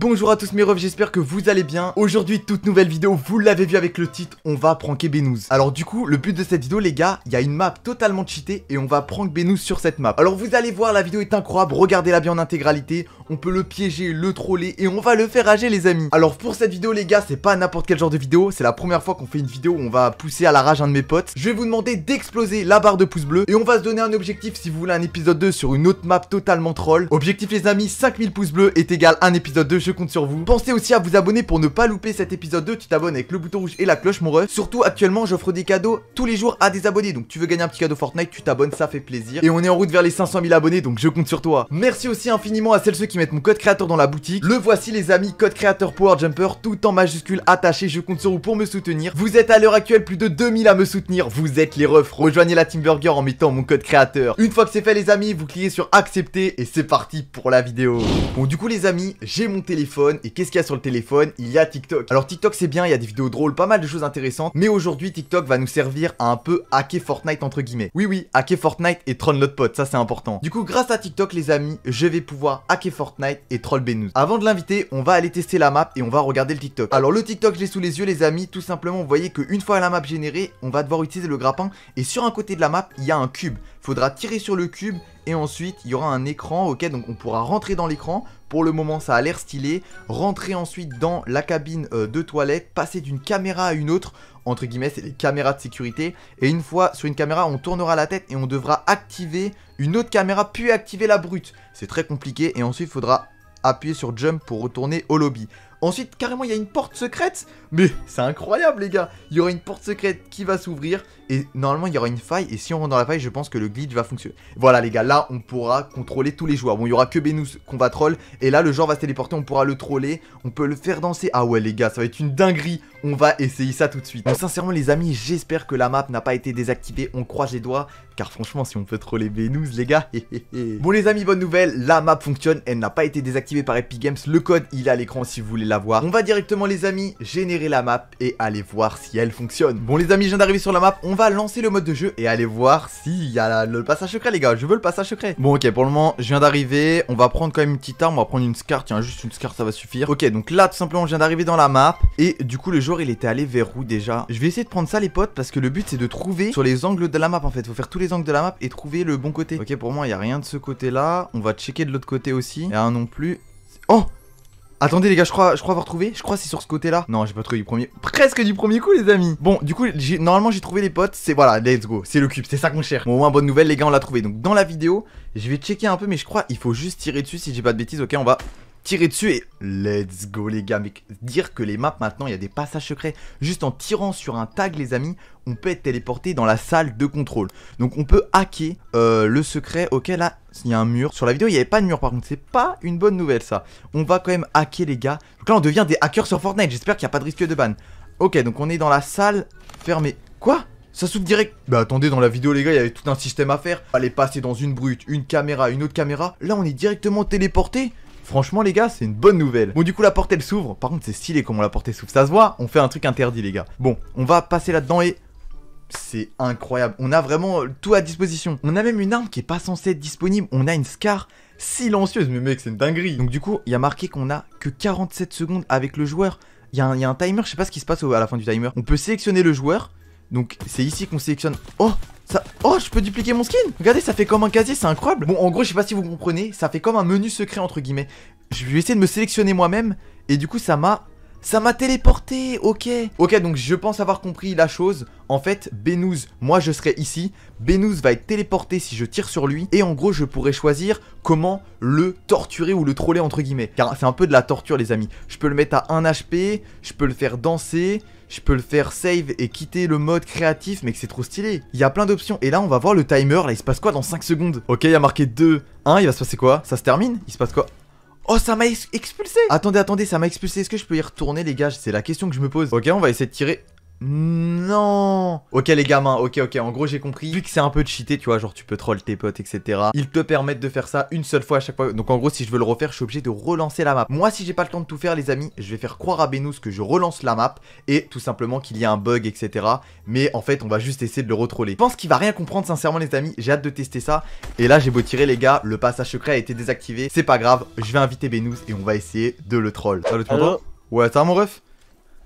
Bonjour à tous mes refs, j'espère que vous allez bien. Aujourd'hui, toute nouvelle vidéo, vous l'avez vu avec le titre, on va pranker Benous. Alors du coup, le but de cette vidéo les gars, il y a une map totalement cheatée et on va prank Benous sur cette map. Alors vous allez voir, la vidéo est incroyable, regardez-la bien en intégralité. On peut le piéger, le troller et on va le faire rager les amis. Alors pour cette vidéo les gars, c'est pas n'importe quel genre de vidéo, c'est la première fois qu'on fait une vidéo où on va pousser à la rage un de mes potes. Je vais vous demander d'exploser la barre de pouce bleu et on va se donner un objectif si vous voulez un épisode 2 sur une autre map totalement troll. Objectif les amis, 5000 pouces bleus est égal à un épisode 2, je compte sur vous. Pensez aussi à vous abonner pour ne pas louper cet épisode 2. Tu t'abonnes avec le bouton rouge et la cloche, mon ref. Surtout, actuellement, j'offre des cadeaux tous les jours à des abonnés. Donc, tu veux gagner un petit cadeau Fortnite, tu t'abonnes, ça fait plaisir. Et on est en route vers les 500 000 abonnés, donc je compte sur toi. Merci aussi infiniment à celles ceux qui mettent mon code créateur dans la boutique. Le voici, les amis, code créateur Power Jumper, tout en majuscule attaché. Je compte sur vous pour me soutenir. Vous êtes à l'heure actuelle plus de 2000 à me soutenir. Vous êtes les refs. Rejoignez la Team Burger en mettant mon code créateur. Une fois que c'est fait, les amis, vous cliquez sur accepter et c'est parti pour la vidéo. Bon, du coup, les amis, j'ai mon et qu'est-ce qu'il y a sur le téléphone? Il y a TikTok. Alors TikTok c'est bien, il y a des vidéos drôles, pas mal de choses intéressantes, mais aujourd'hui TikTok va nous servir à un peu hacker Fortnite entre guillemets. Oui oui, hacker Fortnite et troll notre pote, ça c'est important. Du coup grâce à TikTok les amis, je vais pouvoir hacker Fortnite et troll Benous. Avant de l'inviter, on va aller tester la map et on va regarder le TikTok. Alors le TikTok je l'ai sous les yeux les amis, tout simplement vous voyez qu'une fois la map générée, on va devoir utiliser le grappin et sur un côté de la map, il y a un cube. Faudra tirer sur le cube et ensuite il y aura un écran, ok donc on pourra rentrer dans l'écran, pour le moment ça a l'air stylé, rentrer ensuite dans la cabine euh, de toilette, passer d'une caméra à une autre, entre guillemets c'est les caméras de sécurité, et une fois sur une caméra on tournera la tête et on devra activer une autre caméra puis activer la brute, c'est très compliqué. Et ensuite il faudra appuyer sur jump pour retourner au lobby. Ensuite, carrément, il y a une porte secrète. Mais c'est incroyable, les gars. Il y aura une porte secrète qui va s'ouvrir. Et normalement, il y aura une faille. Et si on rentre dans la faille, je pense que le glitch va fonctionner. Voilà, les gars. Là, on pourra contrôler tous les joueurs. Bon, il y aura que Benous qu'on va troll. Et là, le joueur va se téléporter. On pourra le troller. On peut le faire danser. Ah ouais, les gars, ça va être une dinguerie. On va essayer ça tout de suite. Bon, sincèrement, les amis, j'espère que la map n'a pas été désactivée. On croise les doigts. Car franchement, si on peut troller Benous, les gars. bon, les amis, bonne nouvelle. La map fonctionne. Elle n'a pas été désactivée par Epic Games. Le code, il est à l'écran si vous voulez On va directement les amis, générer la map et aller voir si elle fonctionne. Bon les amis, je viens d'arriver sur la map, on va lancer le mode de jeu et aller voir s'il y a le passage secret les gars, je veux le passage secret. Bon ok, pour le moment, je viens d'arriver, on va prendre quand même une petite arme, on va prendre une scar, tiens juste une scar ça va suffire. Ok, donc là tout simplement, je viens d'arriver dans la map. Et du coup le joueur il était allé vers où déjà? Je vais essayer de prendre ça les potes parce que le but c'est de trouver sur les angles de la map en fait, faut faire tous les angles de la map et trouver le bon côté. Ok, pour moi il y a rien de ce côté là, on va checker de l'autre côté aussi, et un non plus. Oh Attendez les gars, je crois, je crois avoir trouvé. Je crois c'est sur ce côté-là. Non, j'ai pas trouvé du premier. Presque du premier coup les amis. Bon, du coup, normalement j'ai trouvé les potes. C'est voilà, let's go. C'est le cube, c'est ça qu'on cherche. Bon, au moins bonne nouvelle les gars, on l'a trouvé. Donc dans la vidéo, je vais checker un peu, mais je crois il faut juste tirer dessus si j'ai pas de bêtises. Ok, on va tirer dessus et let's go les gars. Mais dire que les maps maintenant il y a des passages secrets. Juste en tirant sur un tag les amis on peut être téléporté dans la salle de contrôle. Donc on peut hacker euh, le secret. Ok là il y a un mur. Sur la vidéo il n'y avait pas de mur par contre. C'est pas une bonne nouvelle ça. On va quand même hacker les gars. Donc là on devient des hackers sur Fortnite. J'espère qu'il n'y a pas de risque de ban. Ok donc on est dans la salle fermée. Quoi? Ça s'ouvre direct. Bah attendez, dans la vidéo les gars, il y avait tout un système à faire. Fallait passer dans une brute, une caméra, une autre caméra. Là, on est directement téléporté. Franchement les gars, c'est une bonne nouvelle. Bon du coup la porte elle s'ouvre. Par contre c'est stylé comment la porte s'ouvre. Ça se voit, on fait un truc interdit les gars. Bon, on va passer là-dedans et... C'est incroyable. On a vraiment tout à disposition. On a même une arme qui est pas censée être disponible. On a une Scar silencieuse. Mais mec, c'est une dinguerie. Donc du coup, il y a marqué qu'on a que 47 secondes avec le joueur. Il y, a un timer, je sais pas ce qui se passe à la fin du timer. On peut sélectionner le joueur. Donc c'est ici qu'on sélectionne... Oh Oh, je peux dupliquer mon skin Regardez, ça fait comme un casier, c'est incroyable Bon, en gros, je sais pas si vous comprenez, ça fait comme un menu secret, entre guillemets. Je vais essayer de me sélectionner moi-même, et du coup, ça m'a... Ça m'a téléporté, ok Ok, donc je pense avoir compris la chose. En fait, Benous, moi je serai ici. Benous va être téléporté si je tire sur lui. Et en gros, je pourrais choisir comment le torturer ou le troller entre guillemets. Car c'est un peu de la torture, les amis. Je peux le mettre à 1 HP, je peux le faire danser, je peux le faire save et quitter le mode créatif, mais que c'est trop stylé. Il y a plein d'options. Et là, on va voir le timer. Là, il se passe quoi dans 5 secondes? Ok, il y a marqué 2, 1. Il va se passer quoi? Ça se termine? Il se passe quoi? Oh, ça m'a expulsé Attendez, attendez, ça m'a expulsé. Est-ce que je peux y retourner, les gars? C'est la question que je me pose. Ok, on va essayer de tirer. Non Ok les gamins, ok ok, en gros j'ai compris. Vu que c'est un peu cheaté, tu vois, genre tu peux troll tes potes, etc. Ils te permettent de faire ça une seule fois à chaque fois. Donc en gros si je veux le refaire, je suis obligé de relancer la map. Moi si j'ai pas le temps de tout faire les amis, je vais faire croire à Benous que je relance la map et tout simplement qu'il y a un bug, etc. Mais en fait on va juste essayer de le retroller. Je pense qu'il va rien comprendre sincèrement les amis, j'ai hâte de tester ça. Et là j'ai beau tirer les gars, le passage secret a été désactivé. C'est pas grave, je vais inviter Benous et on va essayer de le troll. Salut, Allô Ouais, ça va mon ref?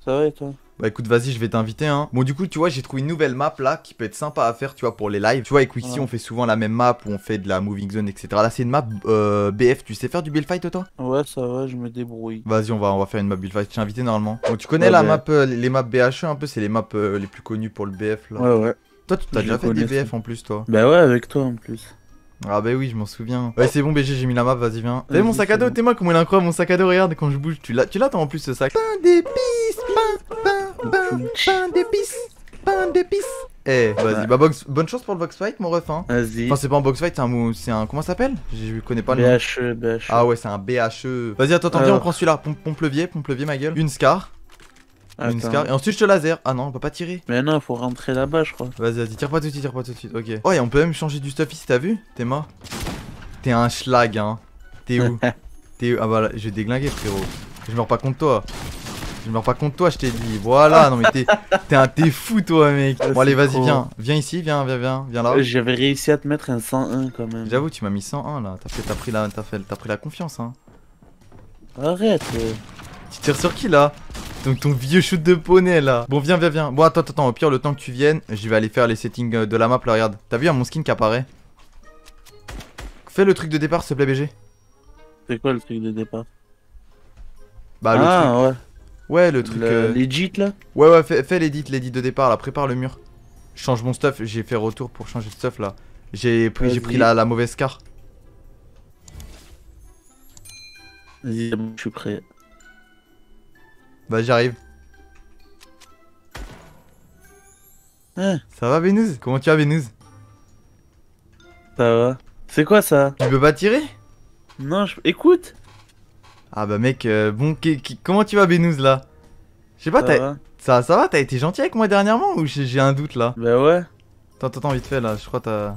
Ça va et toi? Bah écoute, vas-y, je vais t'inviter. Hein. Bon, du coup, tu vois, j'ai trouvé une nouvelle map là qui peut être sympa à faire, tu vois, pour les lives. Tu vois, avec Wixi, Ouais. on fait souvent la même map où on fait de la moving zone, etc. Là, c'est une map euh, BF. Tu sais faire du build fight, toi? Ouais, ça va, je me débrouille. Vas-y, on va, on va faire une map build fight. Je t'ai invité normalement. Bon, tu connais Ouais, la map, euh, les maps BHE un peu, c'est les maps euh, les plus connues pour le BF là. Ouais, ouais. Toi, tu t'as déjà fait des BF en plus, toi? Bah ouais, avec toi en plus. Ah bah oui, je m'en souviens. Ouais, c'est bon, BG, j'ai mis la map, vas-y, viens. T'as vu mon sac à dos, t'es moi comment il est incroyable, mon sac à dos, regarde, quand je bouge, tu l'as, tu l'as en plus ce sac. Pain pain, pain, pain d'épices, pain d'épices. Eh, vas-y, bah box- bonne chance pour le box fight, mon ref, hein. Vas-y. Enfin, c'est pas un box fight, c'est un c'est un, comment ça s'appelle? Je connais pas le nom. BHE, BHE. Ah ouais, c'est un BHE. Vas-y, attends, attends, viens, on prend celui-là. Pompe, pompe levier, pompe levier, ma gueule. Une scar, une scar. Et ensuite, je te laser. Ah non, on peut pas tirer. Mais non, faut rentrer là-bas, je crois. Vas-y, vas-y, tire pas tout de suite, tire pas tout de suite. Ok. Oh, et on peut même changer du stuff ici, t'as vu? T'es mort T'es un schlag, hein. T'es où? T'es où? Ah bah là, je vais déglinguer, frérot. Je meurs pas contre toi. Je meurs pas contre toi, je t'ai dit. Voilà, non mais t'es un t'es fou, toi, mec. Ah, Bon, allez, vas-y, viens. Viens ici, viens, viens, viens, viens là. J'avais réussi à te mettre un 101 quand même. J'avoue, tu m'as mis 101 là. T'as fait, pris la, fait, pris la confiance, hein. Arrête. euh. Tu tires sur qui là? Donc ton vieux shoot de poney là. Bon, viens, viens, viens. Bon, attends, attends, au pire, le temps que tu viennes, je vais aller faire les settings euh, de la map là, regarde. T'as vu, a mon skin qui apparaît. Fais le truc de départ, s'il te plaît, BG. C'est quoi le truc de départ? Bah, le truc. Ah ouais. Ouais, le truc. Le- euh, Legit là Ouais, ouais, fais, fais l'édit, l'édit de départ là, prépare le mur. Je change mon stuff, j'ai fait retour pour changer de stuff là. J'ai pris, j'ai pris la, la mauvaise car. Vas-y, c'est bon, je suis prêt. Bah, j'arrive. Hein, Ça va, Bénouz Comment tu vas, Bénouz ça va. C'est quoi ça? Tu peux pas tirer? Non, je... écoute. Ah bah, mec, euh, bon, qui- qui- comment tu vas, Bénouz là? Je sais pas, Ça t'as- va? Ça, ça va, t'as été gentil avec moi dernièrement ou j'ai un doute là? Bah ouais. Attends, attends, vite fait là, je crois t'as.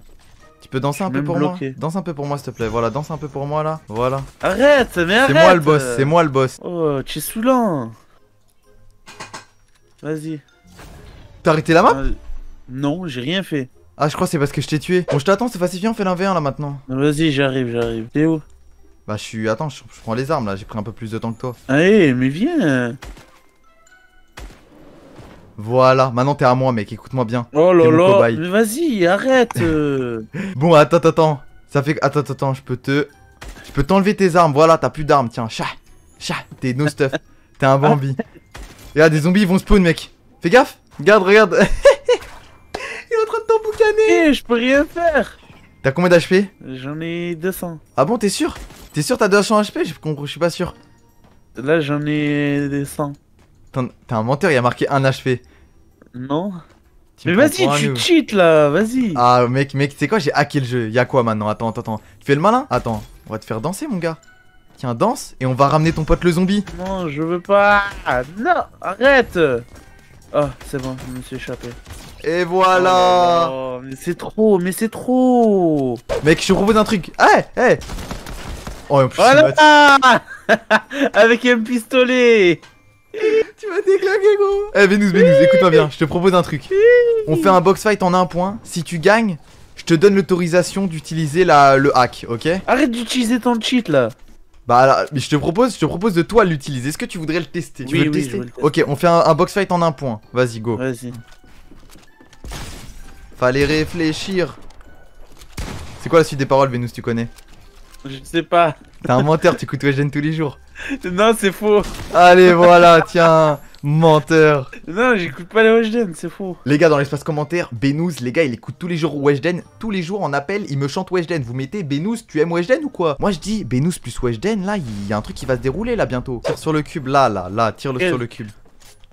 Tu peux danser un peu pour bloqué. moi Danse un peu pour moi, s'il te plaît. Voilà, danse un peu pour moi là. Voilà. Arrête, mais arrête C'est moi le boss, c'est moi le boss. Oh, tu es saoulant. Vas-y. T'as arrêté la map? Euh, Non, j'ai rien fait. Ah, je crois que c'est parce que je t'ai tué. Bon, je t'attends, c'est facile, viens, on fait l'un v 1 là maintenant. Vas-y, j'arrive, j'arrive. T'es où? Bah, je suis. Attends, je, je prends les armes là, j'ai pris un peu plus de temps que toi. Allez, mais viens. Voilà, maintenant t'es à moi, mec, écoute-moi bien. Oh là là. Mais vas-y, arrête. euh. Bon, attends, attends, attends. Ça fait. Attends, attends, attends, je peux te. Je peux t'enlever tes armes, voilà, t'as plus d'armes, tiens, chat. Chat, t'es no stuff. T'es un Bambi. Regarde, des zombies ils vont spawn, mec. Fais gaffe. Regarde, regarde. Il est en train de t'emboucaner. Eh, je peux rien faire. T'as combien d'HP J'en ai 200. Ah bon, t'es sûr? T'es sûr t'as 200 HP je suis pas sûr. Là, j'en ai des 100. T'en- T'es un menteur, il y a marqué 1 HP. Non Tu Mais vas-y, tu cheats là, vas-y. Ah mec, mec, tu sais quoi, j'ai hacké le jeu. Y'a quoi maintenant? Attends, attends, attends. Tu fais le malin? Attends, on va te faire danser, mon gars. Tiens, danse et on va ramener ton pote le zombie. Non, je veux pas. Non, arrête. Oh, c'est bon, je me suis échappé. Et voilà Oh, mais c'est trop, mais c'est trop. Mec, je te propose un truc. Eh, eh Oh, en plus, il m'a- Voilà Avec un pistolet. tu m'as déglingué, gros Eh, Vénus, Vénus, écoute-moi bien, je te propose un truc. On fait un box fight en un point. Si tu gagnes, je te donne l'autorisation d'utiliser la le hack, ok? Arrête d'utiliser ton cheat là. Bah là, mais je te propose, je te propose de toi l'utiliser. Est-ce que tu voudrais le tester? Tu Oui, veux le oui, tester? je veux le tester. Ok, on fait un, un box fight en un point. Vas-y, go. Vas-y. Fallait réfléchir. C'est quoi la suite des paroles, Vénus, tu connais? Je sais pas. T'es un menteur, tu écoutes Weshden tous les jours. Non, c'est faux. Allez, voilà, tiens, menteur. Non, j'écoute pas les Weshden, c'est faux. Les gars, dans l'espace commentaire, Benous, les gars, il écoute tous les jours Weshden. Tous les jours en appel, il me chante Weshden. Vous mettez Benous, tu aimes Weshden ou quoi? Moi, je dis Benous plus Weshden, là, il y a un truc qui va se dérouler là bientôt. Tire sur le cube, là, là, là, tire-le Quel sur le cube.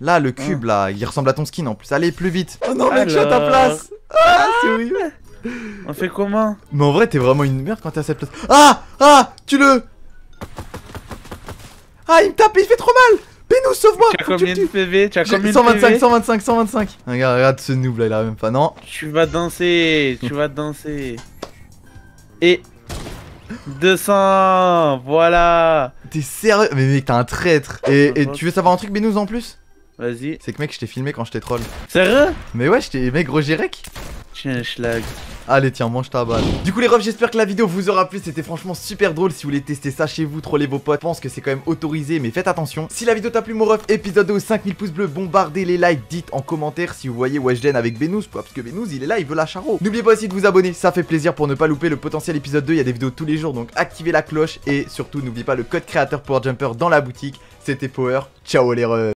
Là, le cube, là, il ressemble à ton skin en plus. Allez, plus vite. Oh non, mec, je suis à ta place. Ah, c'est horrible. On fait comment Mais en vrai, t'es vraiment une merde quand t'es à cette place. Ah Ah Tu le Ah, il me tape, il fait trop mal Benous Benous, sauve-moi Tu as combien de. PV Tu as combien de 125, PV 125, 125 Regarde, regarde ce noob là, il a même pas, non Tu vas danser, tu vas danser. Et 200, voilà. T'es sérieux Mais mec, t'es un traître Et, et tu veux savoir un truc, Benous, en plus Vas-y. C'est que mec, je t'ai filmé quand je t'ai troll. Sérieux Mais ouais, je t'ai... Mec, Roger Rec Tiens, schlag. Allez tiens mange ta balle. Du coup les refs j'espère que la vidéo vous aura plu. C'était franchement super drôle. Si vous voulez tester ça chez vous Troller vos potes. Je pense que c'est quand même autorisé Mais faites attention. Si la vidéo t'a plu mon ref Épisode 2 5000 pouces bleus Bombardez les likes Dites en commentaire si vous voyez Weshden avec Benous quoi Parce que Benous il est là Il veut la charo. N'oubliez pas aussi de vous abonner Ça fait plaisir pour ne pas louper le potentiel épisode 2 Il y a des vidéos tous les jours Donc activez la cloche Et surtout n'oubliez pas le code créateur Power Jumper dans la boutique. C'était Power. Ciao les refs